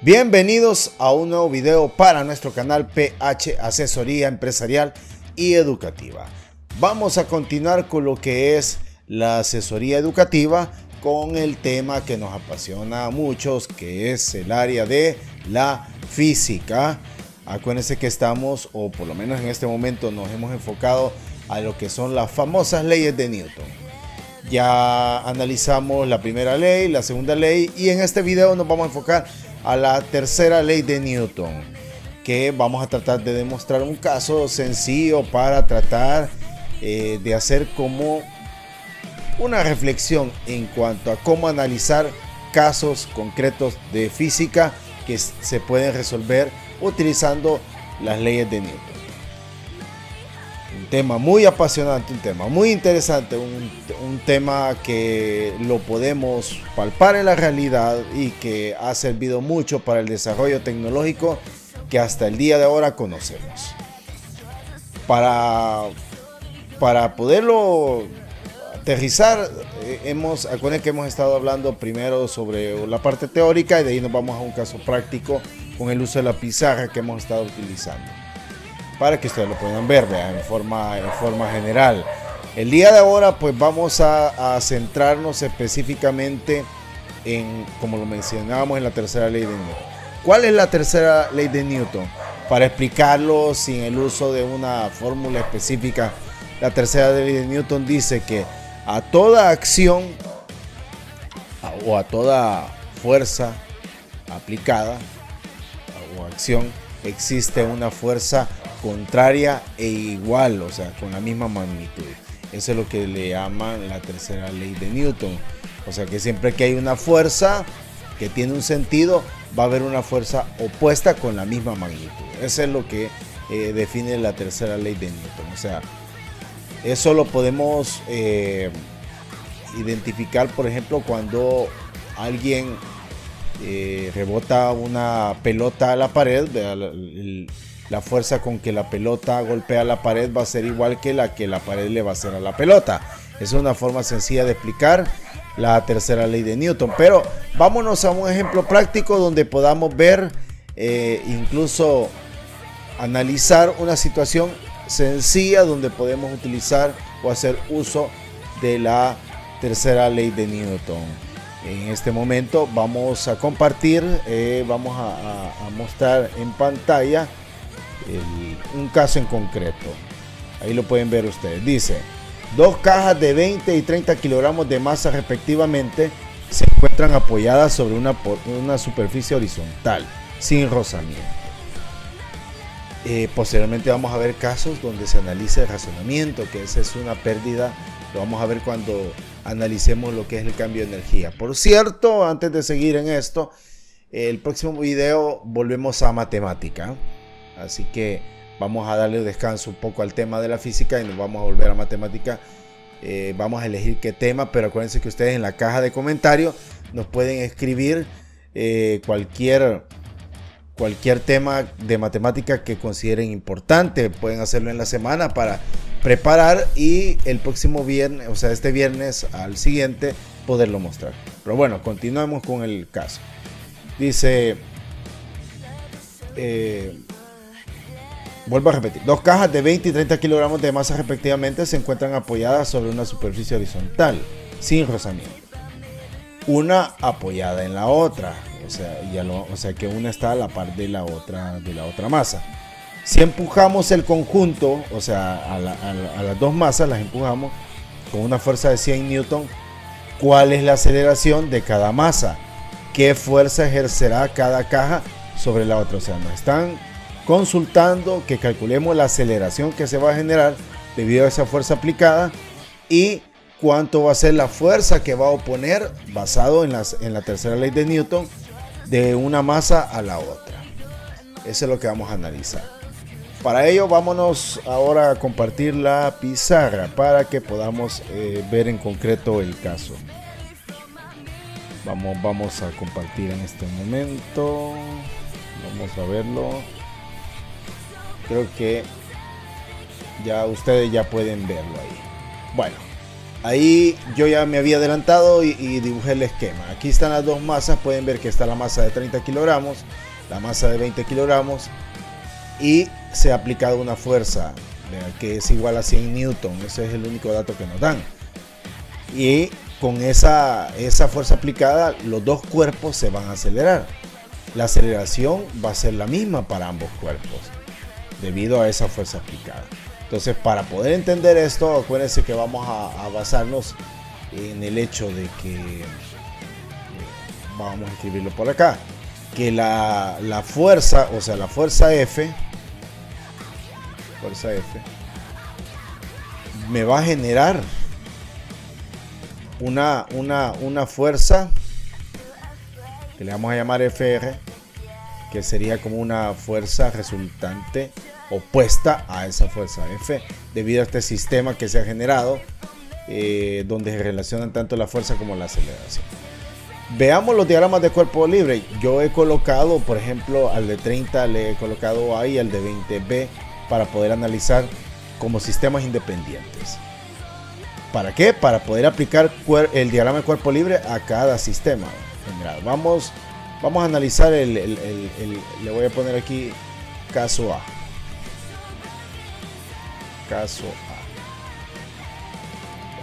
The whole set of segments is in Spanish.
Bienvenidos a un nuevo video para nuestro canal PH Asesoría Empresarial y Educativa. Vamos a continuar con lo que es la asesoría educativa con el tema que nos apasiona a muchos, que es el área de la física. Acuérdense que estamos, o por lo menos en este momento nos hemos enfocado a lo que son las famosas leyes de Newton. Ya analizamos la primera ley, la segunda ley y en este video nos vamos a enfocar a la tercera ley de Newton, que vamos a tratar de demostrar un caso sencillo para tratar eh, de hacer como una reflexión en cuanto a cómo analizar casos concretos de física que se pueden resolver utilizando las leyes de Newton. Tema muy apasionante, un tema muy interesante, un, un, tema que lo podemos palpar en la realidad y que ha servido mucho para el desarrollo tecnológico que hasta el día de ahora conocemos. Para, para poderlo aterrizar, eh, hemos, acuérdense que hemos estado hablando primero sobre la parte teórica y de ahí nos vamos a un caso práctico con el uso de la pizarra que hemos estado utilizando para que ustedes lo puedan ver en, forma, en forma general. El día de ahora pues vamos a, centrarnos específicamente en, como lo mencionábamos en la tercera ley de Newton. ¿Cuál es la tercera ley de Newton? Para explicarlo sin el uso de una fórmula específica, la tercera ley de Newton dice que a toda acción o a toda fuerza aplicada o acción existe una fuerza contraria e igual, o sea, con la misma magnitud. Eso es lo que le llaman la tercera ley de Newton. O sea, que siempre que hay una fuerza que tiene un sentido, va a haber una fuerza opuesta con la misma magnitud. Eso es lo que eh, define la tercera ley de Newton. O sea, eso lo podemos eh, identificar, por ejemplo, cuando alguien eh, rebota una pelota a la pared, la fuerza con que la pelota golpea la pared va a ser igual que la que la pared le va a hacer a la pelota. Es una forma sencilla de explicar la tercera ley de Newton. Pero vámonos a un ejemplo práctico donde podamos ver, eh, incluso analizar una situación sencilla donde podemos utilizar o hacer uso de la tercera ley de Newton. En este momento vamos a compartir, eh, vamos a mostrar en pantalla un caso en concreto. Ahí lo pueden ver ustedes. Dice, dos cajas de 20 y 30 kilogramos de masa respectivamente se encuentran apoyadas sobre una, superficie horizontal, sin rozamiento. Eh, posteriormente vamos a ver casos donde se analiza el razonamiento, que esa es una pérdida. Lo vamos a ver cuando analicemos lo que es el cambio de energía. Por cierto, antes de seguir en esto, el próximo video volvemos a matemática. Así que vamos a darle descanso un poco al tema de la física y nos vamos a volver a matemática. Eh, vamos a elegir qué tema, pero acuérdense que ustedes en la caja de comentarios nos pueden escribir eh, cualquier, cualquier tema de matemática que consideren importante. Pueden hacerlo en la semana para preparar y el próximo viernes, o sea, este viernes al siguiente, poderlo mostrar. Pero bueno, continuamos con el caso. Dice... Eh, Vuelvo a repetir. Dos cajas de 20 y 30 kilogramos de masa respectivamente se encuentran apoyadas sobre una superficie horizontal, sin rozamiento. Una apoyada en la otra. O sea, ya o sea que una está a la par de la otra, de la otra masa. Si empujamos el conjunto, o sea, a, las dos masas las empujamos con una fuerza de 100 newton, ¿cuál es la aceleración de cada masa? ¿Qué fuerza ejercerá cada caja sobre la otra? O sea, no están consultando que calculemos la aceleración que se va a generar debido a esa fuerza aplicada y cuánto va a ser la fuerza que va a oponer basado en, en la tercera ley de Newton de una masa a la otra. Eso es lo que vamos a analizar. Para ello vámonos ahora a compartir la pizarra para que podamos eh, ver en concreto el caso. Vamos, vamos a compartir en este momento. Vamos a verlo creo que ya ustedes ya pueden verlo ahí. Bueno, Ahí yo ya me había adelantado y, dibujé el esquema. Aquí están las dos masas. Pueden ver que está la masa de 30 kilogramos, la masa de 20 kilogramos. Y se ha aplicado una fuerza que es igual a 100 newton. Ese es el único dato que nos dan. Y con esa, esa fuerza aplicada, los dos cuerpos se van a acelerar. La aceleración va a ser la misma para ambos cuerpos debido a esa fuerza aplicada. Entonces, para poder entender esto, acuérdense que vamos a, basarnos en el hecho de que, vamos a escribirlo por acá, que la, fuerza, o sea, la fuerza F, fuerza F, me va a generar una, una, una fuerza que le vamos a llamar FR, que sería como una fuerza resultante opuesta a esa fuerza F, debido a este sistema que se ha generado, eh, donde se relacionan tanto la fuerza como la aceleración. Veamos los diagramas de cuerpo libre. Yo he colocado, por ejemplo, al de 30 le he colocado ahí, al de 20B, para poder analizar como sistemas independientes. ¿Para qué? Para poder aplicar el diagrama de cuerpo libre a cada sistema general. Vamos, vamos a analizar el, le voy a poner aquí caso A caso A.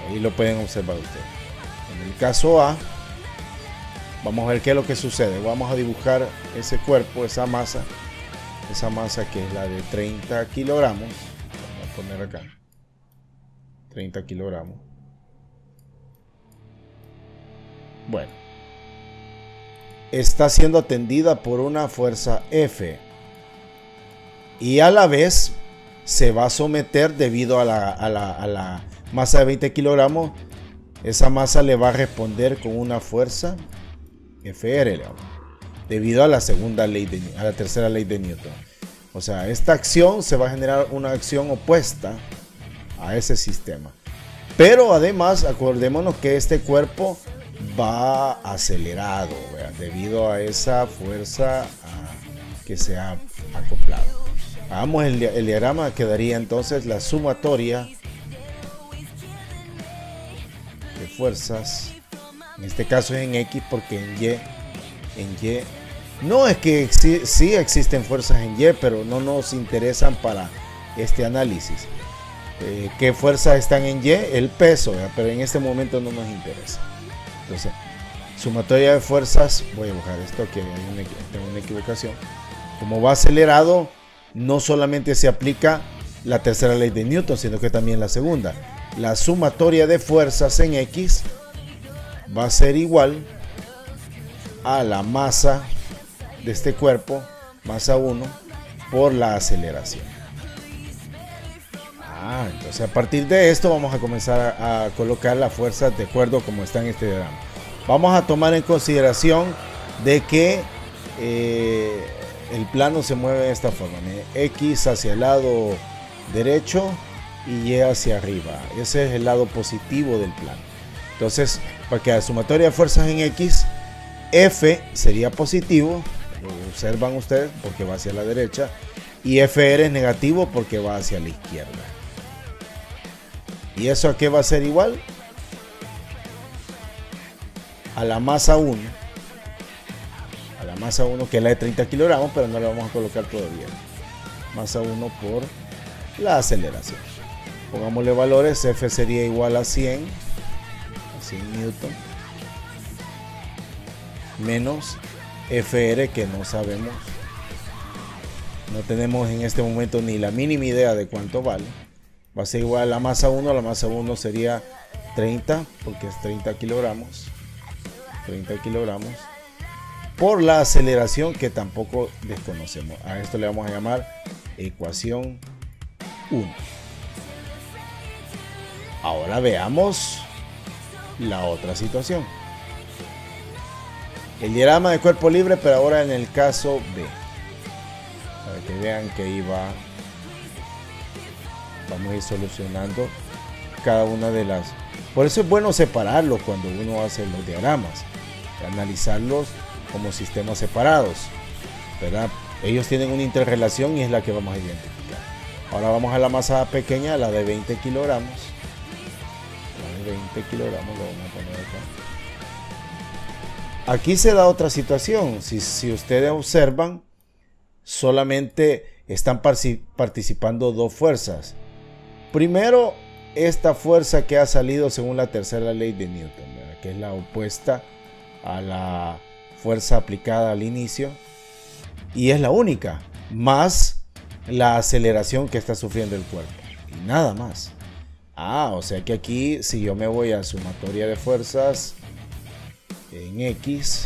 Ahí lo pueden observar ustedes. En el caso A, vamos a ver qué es lo que sucede. Vamos a dibujar ese cuerpo, esa masa, esa masa que es la de 30 kilogramos. Vamos a poner acá. 30 kilogramos. Bueno. Está siendo atendida por una fuerza F. Y a la vez se va a someter debido a la, masa de 20 kilogramos. Esa masa le va a responder con una fuerza FR, debido a la segunda ley de, a la tercera ley de Newton. O sea, esta acción se va a generar una acción opuesta a ese sistema. Pero además, acordémonos que este cuerpo va acelerado debido a esa fuerza ah, que se ha acoplado. Hagamos el, diagrama, quedaría entonces la sumatoria de fuerzas. En este caso es en X porque en Y, en Y, no es que sí existen fuerzas en Y, pero no nos interesan para este análisis. Eh, ¿Qué fuerzas están en Y? El peso, pero en este momento no nos interesa. Entonces, sumatoria de fuerzas, voy a buscar esto que hay tengo una equivocación. Como va acelerado, no solamente se aplica la tercera ley de Newton, sino que también la segunda. La sumatoria de fuerzas en X va a ser igual a la masa de este cuerpo, masa 1, por la aceleración. Ah, entonces a partir de esto vamos a comenzar a, colocar las fuerzas de acuerdo como está en este diagrama. Vamos a tomar en consideración de que eh, el plano se mueve de esta forma. X hacia el lado derecho y Y hacia arriba. Ese es el lado positivo del plano. Entonces, para que la sumatoria de fuerzas en X, F sería positivo, lo observan ustedes porque va hacia la derecha, y FR es negativo porque va hacia la izquierda. ¿Y eso a qué va a ser igual? A la masa 1 masa 1 que es la de 30 kilogramos, pero no la vamos a colocar todavía. Masa 1 por la aceleración. Pongámosle valores, F sería igual a 100, a 100 newton, menos FR que no sabemos. No tenemos en este momento ni la mínima idea de cuánto vale. Va a ser igual a la masa 1, la masa 1 sería 30, porque es 30 kilogramos. 30 kilogramos por la aceleración que tampoco desconocemos. A esto le vamos a llamar ecuación 1. Ahora veamos la otra situación. El diagrama de cuerpo libre, pero ahora en el caso B. Para que vean que iba. Vamos a ir solucionando cada una de las. Por eso es bueno separarlos cuando uno hace los diagramas. Analizarlos como sistemas separados. ¿verdad? Ellos tienen una interrelación y es la que vamos a identificar. Ahora vamos a la masa pequeña, la de 20 kilogramos. La 20 kilogramos, lo vamos a poner acá. Aquí se da otra situación. Si, si ustedes observan, solamente están participando dos fuerzas. Primero, esta fuerza que ha salido según la tercera ley de Newton, que es la opuesta a la fuerza aplicada al inicio. Y es la única, más la aceleración que está sufriendo el cuerpo. Y nada más. Ah, o sea que aquí si yo me voy a sumatoria de fuerzas en X,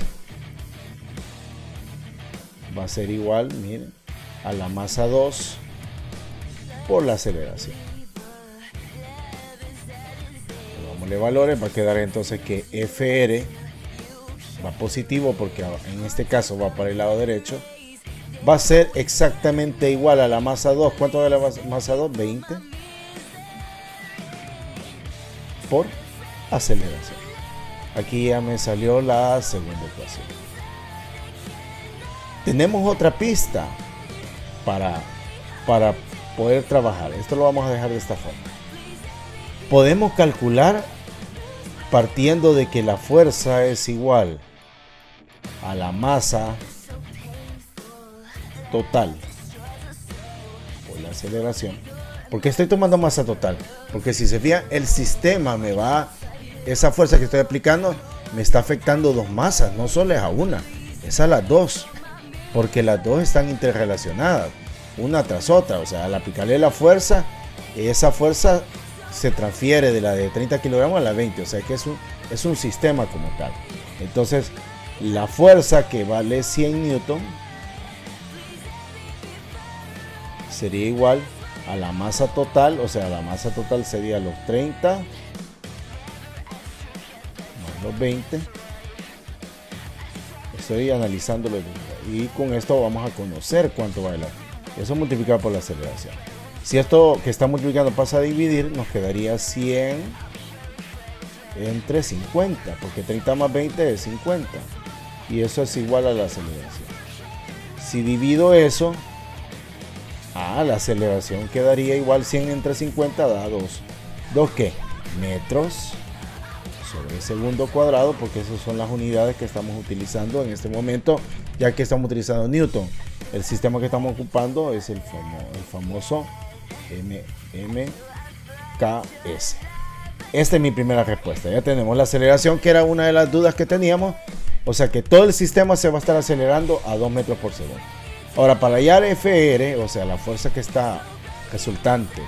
va a ser igual, miren, a la masa 2 por la aceleración. Dámosle valores, va a quedar entonces que FR va positivo porque en este caso va para el lado derecho va a ser exactamente igual a la masa 2. ¿Cuánto de la masa 2? 20 por aceleración. Aquí ya me salió la segunda ecuación. Tenemos otra pista para, para poder trabajar. Esto lo vamos a dejar de esta forma. Podemos calcular partiendo de que la fuerza es igual a la masa total por la aceleración. porque estoy tomando masa total? Porque si se fija, el sistema me va, esa fuerza que estoy aplicando me está afectando dos masas, no solo es a una, es a las dos, porque las dos están interrelacionadas, una tras otra. O sea, al aplicarle la fuerza, esa fuerza se transfiere de la de 30 kilogramos a la 20, o sea que es un, es un sistema como tal. Entonces, la fuerza que vale 100 newton sería igual a la masa total, o sea, la masa total sería los 30 más los 20. Estoy analizándolo y con esto vamos a conocer cuánto va el Eso multiplicado por la aceleración. Si esto que está multiplicando pasa a dividir, nos quedaría 100 entre 50, porque 30 más 20 es 50. Y eso es igual a la aceleración. Si divido eso, Ah, la aceleración quedaría igual 100 entre 50 da 2. ¿2 qué? Metros sobre segundo cuadrado, porque esas son las unidades que estamos utilizando en este momento, ya que estamos utilizando Newton. El sistema que estamos ocupando es el, famoso MMKS. Esta es mi primera respuesta. Ya tenemos la aceleración, que era una de las dudas que teníamos. O sea que todo el sistema se va a estar acelerando a 2 metros por segundo. Ahora, para hallar FR, o sea, la fuerza que está resultante,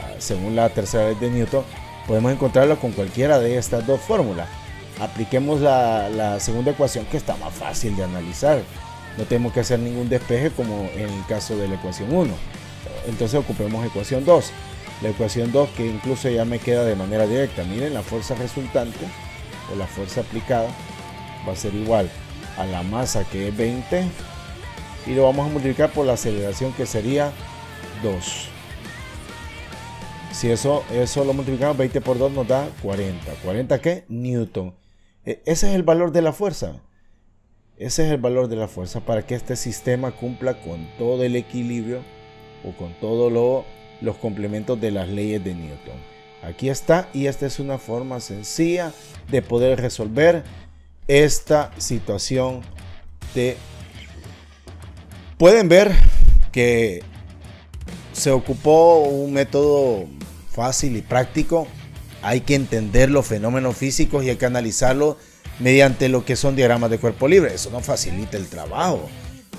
ah, según la tercera ley de Newton, podemos encontrarlo con cualquiera de estas dos fórmulas. Apliquemos la, segunda ecuación que está más fácil de analizar. No tenemos que hacer ningún despeje como en el caso de la ecuación 1. Entonces ocupemos ecuación 2. La ecuación 2 que incluso ya me queda de manera directa. Miren, la fuerza resultante o la fuerza aplicada va a ser igual a la masa que es 20 y lo vamos a multiplicar por la aceleración que sería 2. Si eso, eso lo multiplicamos 20 por 2 nos da 40. ¿40 qué? Newton. E, ese es el valor de la fuerza. Ese es el valor de la fuerza para que este sistema cumpla con todo el equilibrio o con todos los complementos de las leyes de Newton. Aquí está y esta es una forma sencilla de poder resolver esta situación de Pueden ver que se ocupó un método fácil y práctico. Hay que entender los fenómenos físicos y hay que analizarlos mediante lo que son diagramas de cuerpo libre. Eso nos facilita el trabajo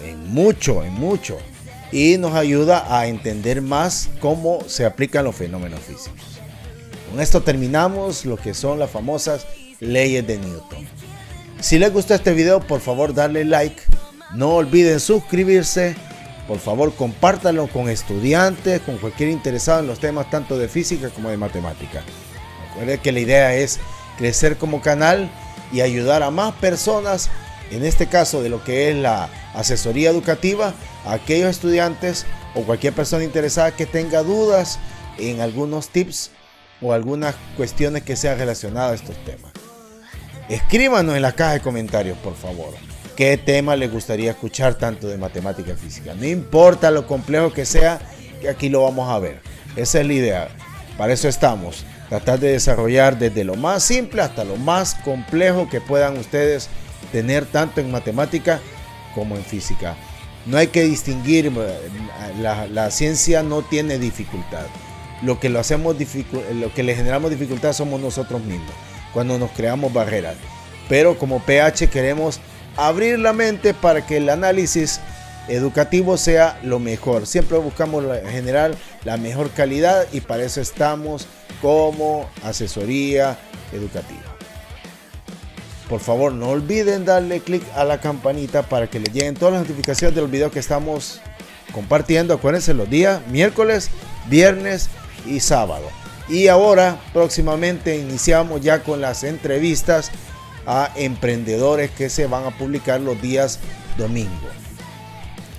en mucho, en mucho. Y nos ayuda a entender más cómo se aplican los fenómenos físicos. Con esto terminamos lo que son las famosas leyes de Newton. Si les gustó este video, por favor darle like no olviden suscribirse. Por favor, compártanlo con estudiantes, con cualquier interesado en los temas tanto de física como de matemática. Recuerden que la idea es crecer como canal y ayudar a más personas, en este caso de lo que es la asesoría educativa, a aquellos estudiantes o cualquier persona interesada que tenga dudas en algunos tips o algunas cuestiones que sean relacionadas a estos temas. Escríbanos en la caja de comentarios, por favor qué tema le gustaría escuchar tanto de matemática física. No importa lo complejo que sea, que aquí lo vamos a ver. Esa es la idea. Para eso estamos. Tratar de desarrollar desde lo más simple hasta lo más complejo que puedan ustedes tener tanto en matemática como en física. No hay que distinguir, eh, la, la ciencia no tiene dificultad. Lo que, lo, hacemos lo que le generamos dificultad somos nosotros mismos, cuando nos creamos barreras. Pero como PH queremos abrir la mente para que el análisis educativo sea lo mejor. Siempre buscamos generar la mejor calidad y para eso estamos como asesoría educativa. Por favor, no olviden darle clic a la campanita para que les lleguen todas las notificaciones de los videos que estamos compartiendo. Acuérdense los días miércoles, viernes y sábado. Y ahora, próximamente, iniciamos ya con las entrevistas a emprendedores que se van a publicar los días domingo.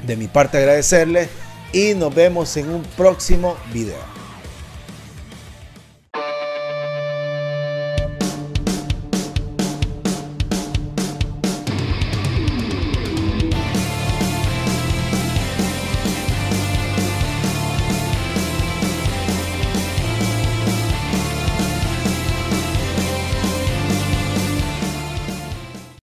De mi parte agradecerles y nos vemos en un próximo video.